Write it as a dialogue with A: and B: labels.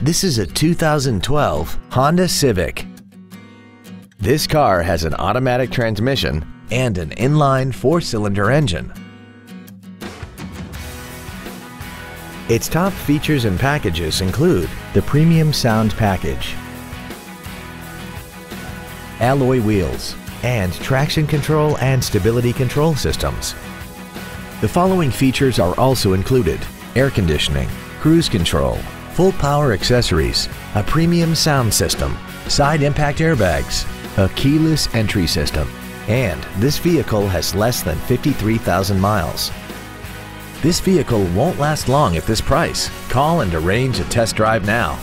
A: This is a 2012 Honda Civic. This car has an automatic transmission and an inline four-cylinder engine. Its top features and packages include the Premium Sound Package, alloy wheels, and traction control and stability control systems. The following features are also included air conditioning, cruise control, full power accessories, a premium sound system, side impact airbags, a keyless entry system, and this vehicle has less than 53,000 miles. This vehicle won't last long at this price. Call and arrange a test drive now.